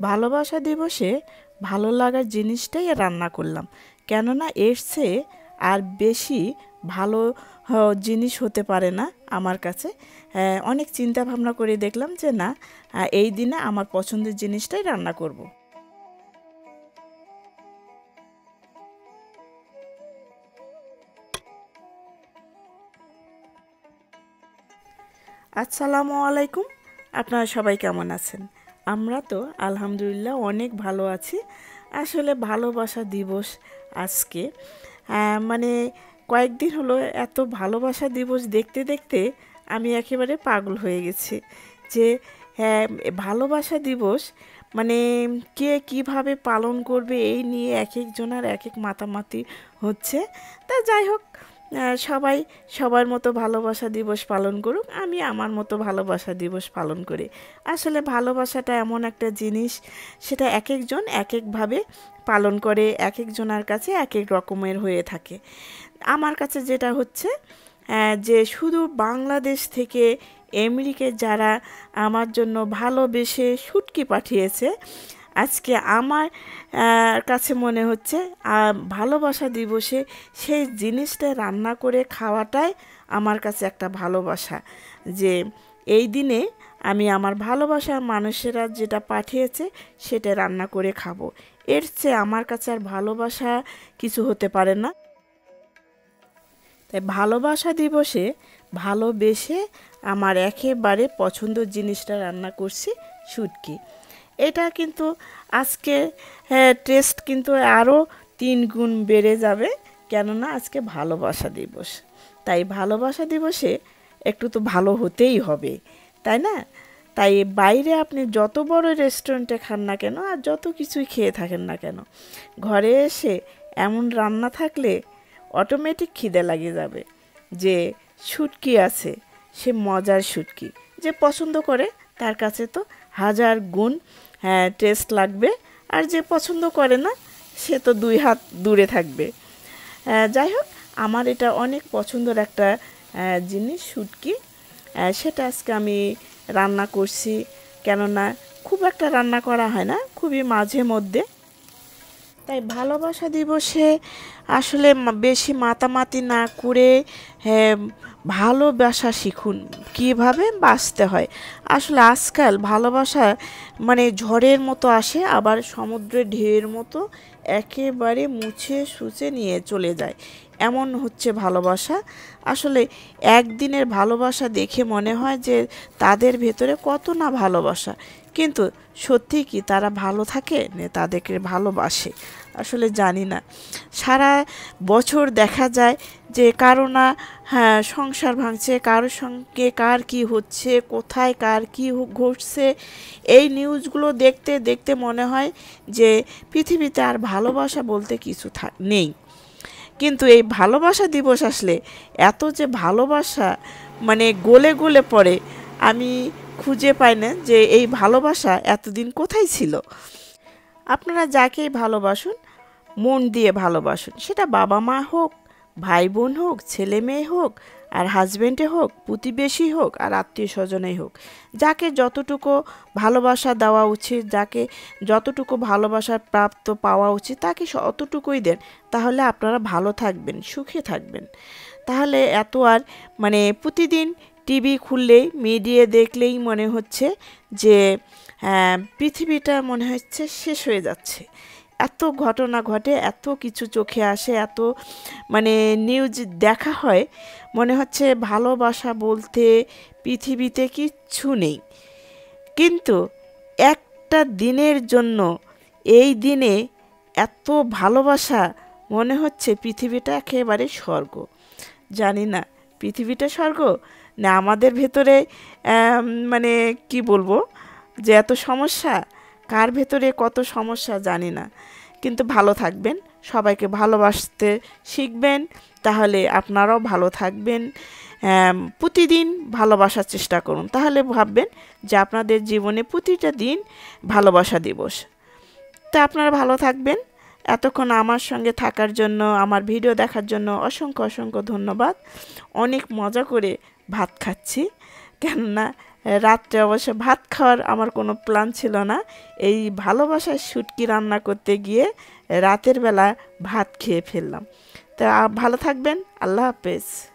ভালোবাসা দিবসে ভালো লাগার জিনিসটাই রান্না করলাম। কেননা এর চেয়ে আর বেশি ভালো জিনিস হতে পারে না আমার কাছে। অনেক চিন্তা ভাবনা করে দেখলাম যে না এই দিনে আমার পছন্দের জিনিসটাই রান্না করব। আসসালামু আলাইকুম। আপনারা সবাই কেমন আছেন? আমরা তো, আলহামদুলিল্লাহ, অনেক ভালো আছি। আসলে ভালোবাসা দিবস আজকে। মানে কয়েকদিন হলো এত ভালোবাসা দিবস দেখতে দেখতে আমি একেবারে পাগল হয়ে গেছি যে হ্যাঁ ভালোবাসা দিবস মানে কে কীভাবে পালন করবে এই নিয়ে এক একজনার এক এক মাতামাতি হচ্ছে। তা যাই হোক সবাই সবার মতো ভালোবাসা দিবস পালন করুক, আমি আমার মতো ভালোবাসা দিবস পালন করি। আসলে ভালোবাসাটা এমন একটা জিনিস, সেটা এক একজন এক একভাবে পালন করে এক একজনের কাছে এক এক রকমের হয়ে থাকে। আমার কাছে যেটা হচ্ছে যে শুধু বাংলাদেশ থেকে আমেরিকে যারা আমার জন্য ভালোবেসে সুটকি পাঠিয়েছে আজকে আমার কাছে মনে হচ্ছে ভালোবাসা দিবসে সেই জিনিসটা রান্না করে খাওয়াটাই আমার কাছে একটা ভালোবাসা। যে এই দিনে আমি আমার ভালোবাসার মানুষেরা যেটা পাঠিয়েছে সেটা রান্না করে খাব। এর চেয়ে আমার কাছে আর ভালোবাসা কিছু হতে পারে না। তাই ভালোবাসা দিবসে ভালোবেসে আমার একেবারে পছন্দের জিনিসটা রান্না করছি, শুটকি। এটা কিন্তু আজকে টেস্ট কিন্তু আরও তিন গুণ বেড়ে যাবে। কেননা আজকে ভালোবাসা দিবস। তাই ভালোবাসা দিবসে একটু তো ভালো হতেই হবে, তাই না? তাই বাইরে আপনি যত বড় রেস্টুরেন্টে খান না কেন আর যত কিছুই খেয়ে থাকেন না কেন, ঘরে এসে এমন রান্না থাকলে অটোমেটিক খিদে লাগে যাবে যে শুটকি আছে, সে মজার শুটকি, যে পছন্দ করে তার কাছে তো হাজার গুণ হ্যাঁ টেস্ট লাগবে। আর যে পছন্দ করে না, সে তো দুই হাত দূরে থাকবে। যাই হোক, আমার এটা অনেক পছন্দের একটা জিনিস, শুটকি। সেটা আজকে আমি রান্না করছি। কেননা খুব একটা রান্না করা হয় না, খুবই মাঝে মধ্যে। তাই ভালোবাসা দিবসে আসলে বেশি মাতামাতি না করে ভালোবাসা শিখুন। কীভাবে? বাঁচতে হয়। আসলে আজকাল ভালোবাসা মানে ঝড়ের মতো আসে, আবার সমুদ্রের ঢেউয়ের মতো একেবারে মুছে সুচে নিয়ে চলে যায়। এমন হচ্ছে ভালোবাসা। আসলে একদিনের ভালোবাসা দেখে মনে হয় যে তাদের ভেতরে কত না ভালোবাসা। কিন্তু সত্যি কি তারা ভালো থাকে না তাদেরকে ভালোবাসে? আসলে জানি না। সারা বছর দেখা যায় যে কারও না হ্যাঁ সংসার ভাঙছে কারোর সঙ্গে কার কি হচ্ছে, কোথায় কার কি ঘটছে, এই নিউজগুলো দেখতে দেখতে মনে হয় যে পৃথিবীতে আর ভালোবাসা বলতে কিছু নেই। কিন্তু এই ভালোবাসা দিবস আসলে এত যে ভালোবাসা মানে গলে গলে পড়ে, আমি খুঁজে পাই না যে এই ভালোবাসা এতদিন কোথায় ছিল। আপনারা যাকেই ভালোবাসুন, মন দিয়ে ভালোবাসুন, সেটা বাবা মা হোক, ভাই বোন হোক, ছেলে মেয়ে হোক আর হাজব্যান্ডে হোক, প্রতিবেশী হোক আর আত্মীয় স্বজনেই হোক। যাকে যতটুকু ভালোবাসা দেওয়া উচিত, যাকে যতটুকু ভালোবাসার প্রাপ্ত পাওয়া উচিত, তাকে অতটুকুই দেন। তাহলে আপনারা ভালো থাকবেন, সুখে থাকবেন। তাহলে এত আর মানে প্রতিদিন টিভি খুললেই মিডিয়া দেখলেই মনে হচ্ছে যে পৃথিবীটা মনে হচ্ছে শেষ হয়ে যাচ্ছে। এত ঘটনা ঘটে, এত কিছু চোখে আসে, এত মানে নিউজ দেখা হয়, মনে হচ্ছে ভালোবাসা বলতে পৃথিবীতে কিচ্ছু নেই। কিন্তু একটা দিনের জন্য এই দিনে এত ভালোবাসা, মনে হচ্ছে পৃথিবীটা একেবারে স্বর্গ। জানি না, পৃথিবীটা স্বর্গ? না, আমাদের ভেতরে মানে কি বলব? যে এত সমস্যা কার ভেতরে কত সমস্যা জানি না। কিন্তু ভালো থাকবেন, সবাইকে ভালোবাসতে শিখবেন, তাহলে আপনারাও ভালো থাকবেন। প্রতিদিন ভালোবাসার চেষ্টা করুন। তাহলে ভাববেন যে আপনাদের জীবনে প্রতিটা দিন ভালোবাসা দিবস। তা আপনারা ভালো থাকবেন। এতক্ষণ আমার সঙ্গে থাকার জন্য, আমার ভিডিও দেখার জন্য অসংখ্য অসংখ্য ধন্যবাদ। অনেক মজা করে ভাত খাচ্ছি। কেননা রাত্রে অবশ্য ভাত খাওয়ার আমার কোনো প্ল্যান ছিল না। এই ভালোবাসার শুটকি রান্না করতে গিয়ে রাতের বেলা ভাত খেয়ে ফেললাম। তা, ভালো থাকবেন, আল্লাহ হাফেজ।